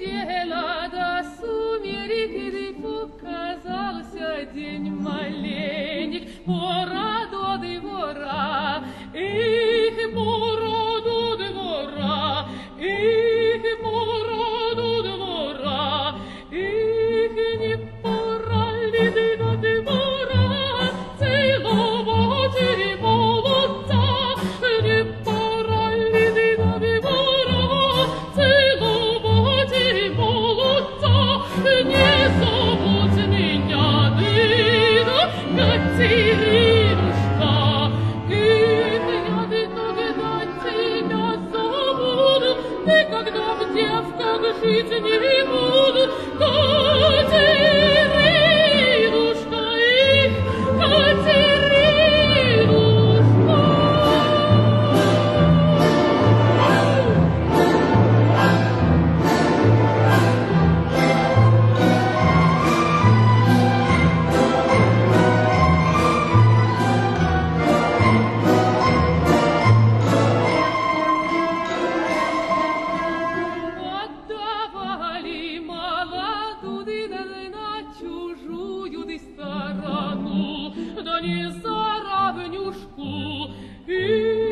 сидела до сумерек, и показался день маленький. Пора Никогда в девках жить не буду, не заравнюшку, и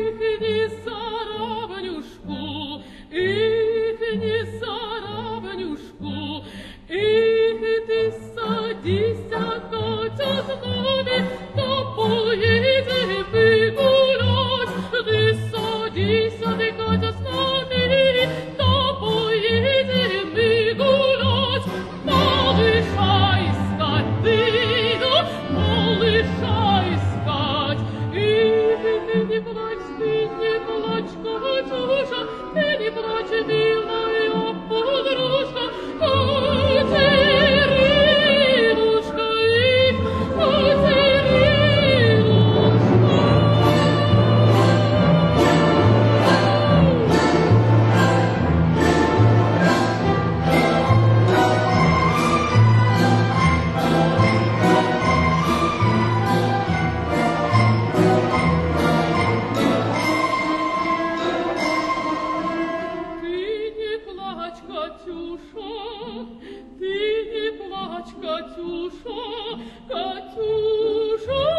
Катюшка, Катюша, Катюша,